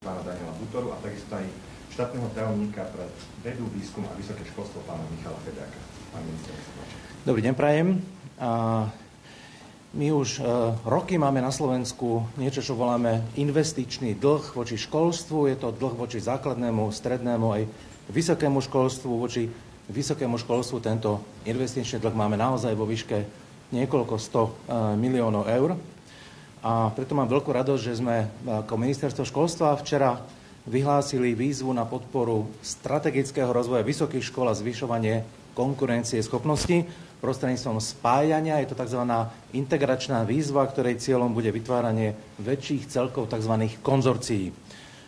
pána Daniela Butoru a takisto aj štátneho tajomníka pre vedu, výskum a vysoké školstvo pána Michala Fedáka. Pán minister, Dobrý deň, prajem. A my už e, roky máme na Slovensku niečo, čo voláme investičný dlh voči školstvu. Je to dlh voči základnému, strednému aj vysokému školstvu. Voči vysokému školstvu tento investičný dlh máme naozaj vo výške niekoľko sto e, miliónov eur. A preto mám veľkú radosť, že sme ako ministerstvo školstva včera vyhlásili výzvu na podporu strategického rozvoja vysokých škôl a zvyšovanie konkurencie schopnosti prostredníctvom spájania. Je to tzv. integračná výzva, ktorej cieľom bude vytváranie väčších celkov tzv. konzorcií.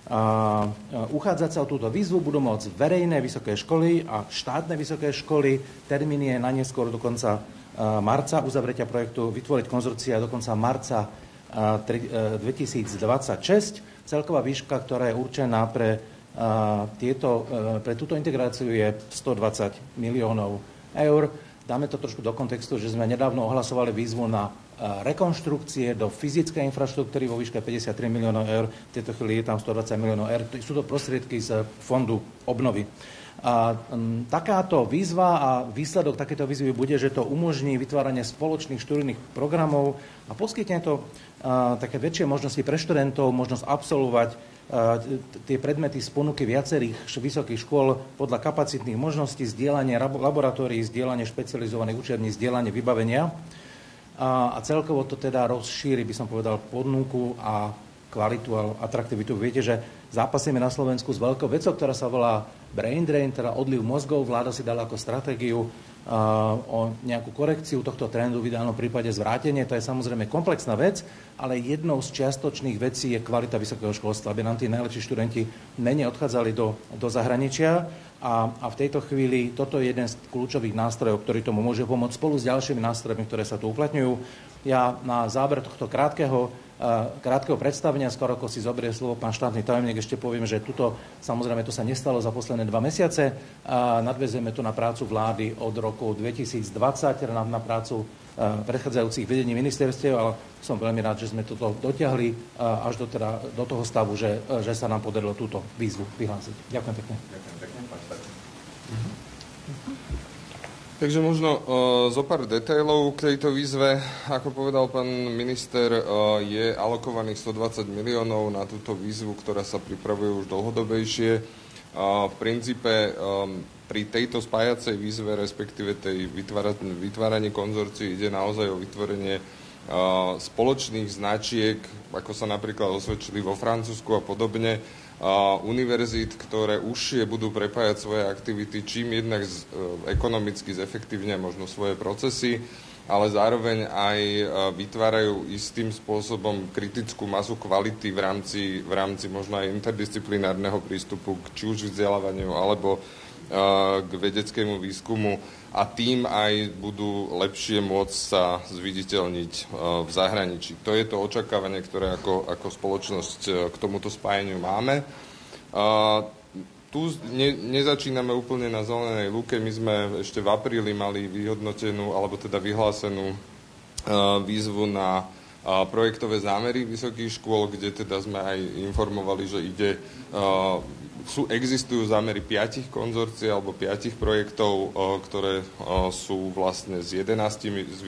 A uchádzať sa o túto výzvu budú môcť verejné vysoké školy a štátne vysoké školy. Termín je na neskôr do konca marca uzavretia projektu vytvoriť konzorcia do konca marca 2026. Celková výška, ktorá je určená pre, tieto, pre túto integráciu je 120 miliónov eur. Dáme to trošku do kontextu, že sme nedávno ohlasovali výzvu na rekonštrukcie do fyzickej infraštruktúry vo výške 53 miliónov eur. V tejto chvíli je tam 120 miliónov eur. Sú to prostriedky z fondu obnovy. A m, takáto výzva a výsledok takéto výzvy bude, že to umožní vytváranie spoločných študijných programov a poskytne to a, také väčšie možnosti pre študentov, možnosť absolvovať tie predmety z ponuky viacerých vysokých škôl podľa kapacitných možností, zdieľanie laboratórií, zdieľanie špecializovaných učební, zdieľanie vybavenia. A, a celkovo to teda rozšíri, by som povedal, ponuku a kvalitu a atraktivitu. Viete, že zápasíme na Slovensku s veľkou vecou, ktorá sa volá brain drain, teda odliv mozgov. Vláda si dala ako stratégiu uh, o nejakú korekciu tohto trendu, v ideálnom prípade zvrátenie. To je samozrejme komplexná vec, ale jednou z čiastočných vecí je kvalita vysokého školstva, aby nám tí najlepší študenti menej odchádzali do, do zahraničia. A, a v tejto chvíli toto je jeden z kľúčových nástrojov, ktorý tomu môže pomôcť spolu s ďalšími nástrojmi, ktoré sa tu uplatňujú. Ja na záver tohto krátkeho krátkeho predstavenia, skoro ako si zobrie slovo pán štátny tajomník, ešte poviem, že tuto, samozrejme, to sa nestalo za posledné dva mesiace. A nadvezujeme tu na prácu vlády od roku 2020, teda na, prácu predchádzajúcich vedení ministerstiev, ale som veľmi rád, že sme toto dotiahli až do, teda, do toho stavu, že, že sa nám podarilo túto výzvu vyhlásiť. Ďakujem pekne. Ďakujem pekne, pán Takže možno uh, zo pár detailov k tejto výzve. Ako povedal pán minister, uh, je alokovaných 120 miliónov na túto výzvu, ktorá sa pripravuje už dlhodobejšie. Uh, v princípe um, pri tejto spájacej výzve, respektíve tej vytváranie, vytváranie konzorcií, ide naozaj o vytvorenie spoločných značiek, ako sa napríklad osvedčili vo Francúzsku a podobne, univerzít, ktoré užšie budú prepájať svoje aktivity, čím jednak e, ekonomicky zefektívne možno svoje procesy, ale zároveň aj e, vytvárajú istým spôsobom kritickú masu kvality v rámci, v rámci možno aj interdisciplinárneho prístupu k či už vzdelávaniu alebo k vedeckému výskumu a tým aj budú lepšie môcť sa zviditeľniť v zahraničí. To je to očakávanie, ktoré ako, ako spoločnosť e, k tomuto spájaniu máme. Tu ne, nezačíname úplne na zelenej lúke. My sme ešte v apríli mali vyhodnotenú, alebo teda vyhlásenú e, výzvu na projektové zámery vysokých škôl, kde teda sme aj informovali, že ide sú, existujú zámery piatich konzorcií alebo piatich projektov, ktoré sú vlastne z 11, z,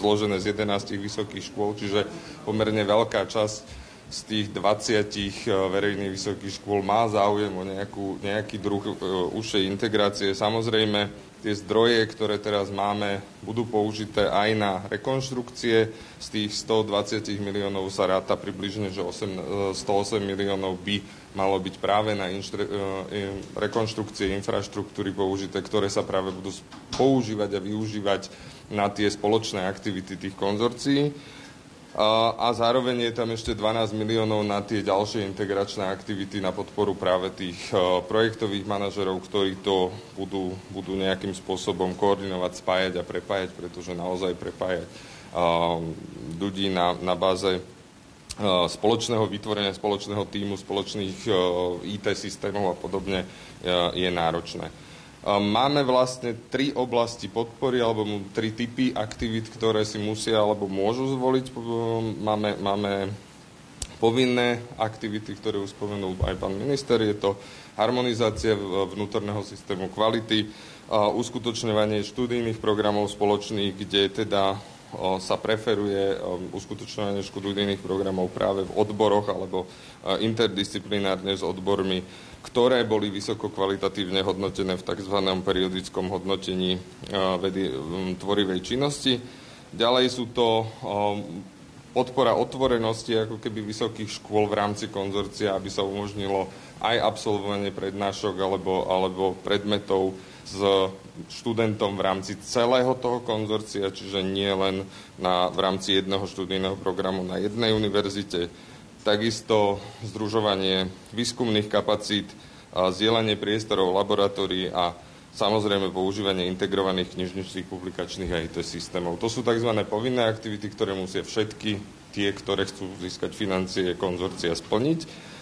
zložené z 11 vysokých škôl, čiže pomerne veľká časť z tých 20 verejných vysokých škôl má záujem o nejakú, nejaký druh užšej integrácie. Samozrejme, tie zdroje, ktoré teraz máme, budú použité aj na rekonštrukcie. Z tých 120 miliónov sa ráta približne, že 8, 108 miliónov by malo byť práve na inštru- e, rekonštrukcie infraštruktúry použité, ktoré sa práve budú používať a využívať na tie spoločné aktivity tých konzorcií. A, zároveň je tam ešte 12 miliónov na tie ďalšie integračné aktivity na podporu práve tých uh, projektových manažerov, ktorí to budú, budú nejakým spôsobom koordinovať, spájať a prepájať, pretože naozaj prepájať ľudí na, na báze Eh, spoločného vytvorenia spoločného týmu, spoločných IT systémov a podobne je náročné. Máme vlastne tri oblasti podpory alebo tri typy aktivít, ktoré si musia alebo môžu zvoliť. Máme, máme povinné aktivity, ktoré už spomenul aj pán minister. Je to harmonizácia vnútorného systému kvality, uskutočňovanie študijných programov spoločných, kde teda sa preferuje uskutočňovanie študijných programov práve v odboroch alebo interdisciplinárne s odbormi, ktoré boli vysoko kvalitatívne hodnotené v tzv. periodickom hodnotení vedy tvorivej činnosti. Ďalej sú to podpora otvorenosti ako keby vysokých škôl v rámci konzorcia, aby sa umožnilo aj absolvovanie prednášok alebo, alebo predmetov s študentom v rámci celého toho konzorcia, čiže nie len na, v rámci jedného študijného programu na jednej univerzite. Takisto združovanie výskumných kapacít, zdieľanie priestorov laboratórií a samozrejme používanie integrovaných knižničných publikačných IT systémov. To sú tzv. povinné aktivity, ktoré musia všetky tie, ktoré chcú získať financie konzorcia splniť.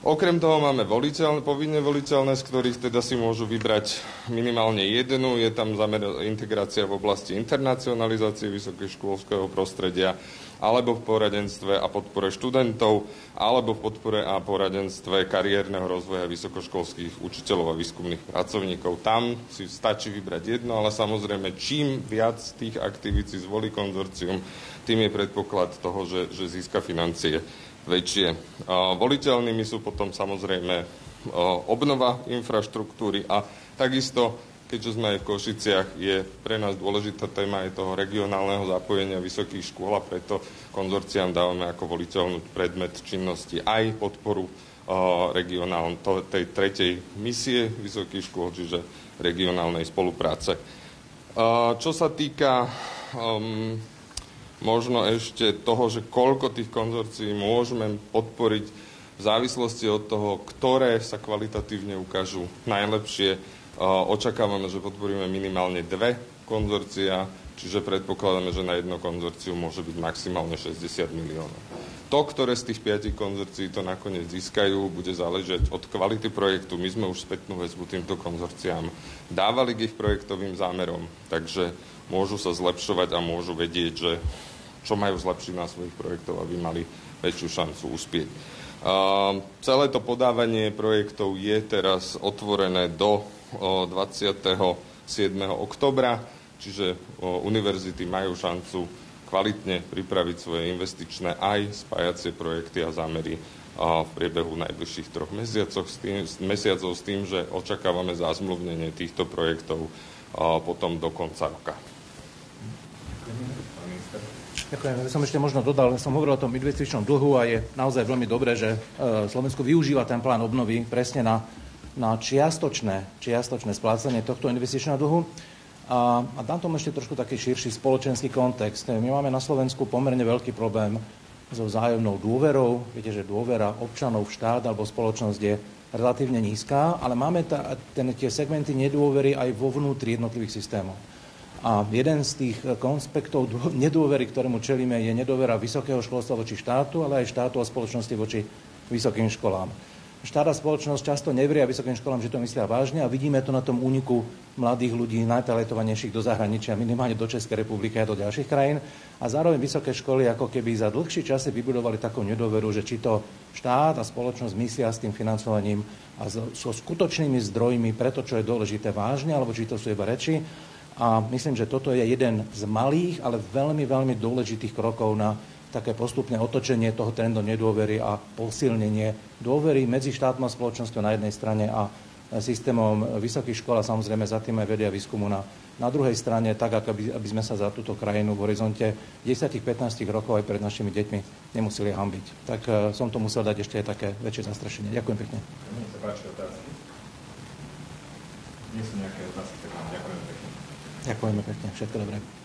Okrem toho máme voliteľné, povinne voliteľné, z ktorých teda si môžu vybrať minimálne jednu. Je tam zamer- integrácia v oblasti internacionalizácie vysokoškolského prostredia, alebo v poradenstve a podpore študentov, alebo v podpore a poradenstve kariérneho rozvoja vysokoškolských učiteľov a výskumných pracovníkov. Tam si stačí vybrať jedno, ale samozrejme, čím viac tých aktivít si zvolí konzorcium, tým je predpoklad toho, že, že získa financie väčšie. Voliteľnými sú potom samozrejme obnova infraštruktúry a takisto, keďže sme aj v Košiciach, je pre nás dôležitá téma aj toho regionálneho zapojenia vysokých škôl a preto konzorciám dávame ako voliteľnú predmet činnosti aj podporu regionálnej, tej tretej misie vysokých škôl, čiže regionálnej spolupráce. Čo sa týka um, možno ešte toho, že koľko tých konzorcií môžeme podporiť v závislosti od toho, ktoré sa kvalitatívne ukážu najlepšie. Očakávame, že podporíme minimálne dve konzorcia, čiže predpokladáme, že na jedno konzorciu môže byť maximálne 60 miliónov. To, ktoré z tých piatich konzorcií to nakoniec získajú, bude záležať od kvality projektu. My sme už spätnú väzbu týmto konzorciám dávali k ich projektovým zámerom, takže môžu sa zlepšovať a môžu vedieť, že čo majú zlepšiť na svojich projektov, aby mali väčšiu šancu uspieť. Uh, celé to podávanie projektov je teraz otvorené do uh, 27. oktobra, čiže univerzity majú šancu kvalitne pripraviť svoje investičné aj spájacie projekty a zámery v priebehu najbližších troch mesiacov s tým, mesiacov s tým, že očakávame zázmluvnenie týchto projektov potom do konca roka. Ďakujem. Ja som ešte možno dodal, som hovoril o tom investičnom dlhu a je naozaj veľmi dobré, že e, Slovensko využíva ten plán obnovy presne na, na čiastočné, čiastočné splácanie tohto investičného dlhu. A, a dám tomu ešte trošku taký širší spoločenský kontext. My máme na Slovensku pomerne veľký problém so vzájomnou dôverou. Viete, že dôvera občanov v štát alebo spoločnosť je relatívne nízka, ale máme ta, ten, tie segmenty nedôvery aj vo vnútri jednotlivých systémov. A jeden z tých eh, konspektov nedôvery, ktorému čelíme, je nedôvera vysokého školstva voči štátu, ale aj štátu a spoločnosti voči vysokým školám. Štát a spoločnosť často nevria vysokým školám, že to myslia vážne a vidíme to na tom úniku mladých ľudí, najtalentovanejších do zahraničia, minimálne do Českej republiky a do ďalších krajín. A zároveň vysoké školy ako keby za dlhší čase vybudovali takú nedôveru, že či to štát a spoločnosť myslia s tým financovaním a so skutočnými zdrojmi pre to, čo je dôležité vážne, alebo či to sú iba reči a myslím, že toto je jeden z malých, ale veľmi, veľmi dôležitých krokov na také postupné otočenie toho trendu nedôvery a posilnenie dôvery medzi štátnou spoločnosťou na jednej strane a systémom vysokých škôl a samozrejme za tým aj vedia výskumu na, na druhej strane, tak aby, aby sme sa za túto krajinu v horizonte 10-15 rokov aj pred našimi deťmi nemuseli hambiť. Tak uh, som to musel dať ešte aj také väčšie zastrašenie. Ďakujem pekne. Nie sú nejaké otázky, tak vám ďakujem pekne. Ďakujeme pekne, všetko dobré.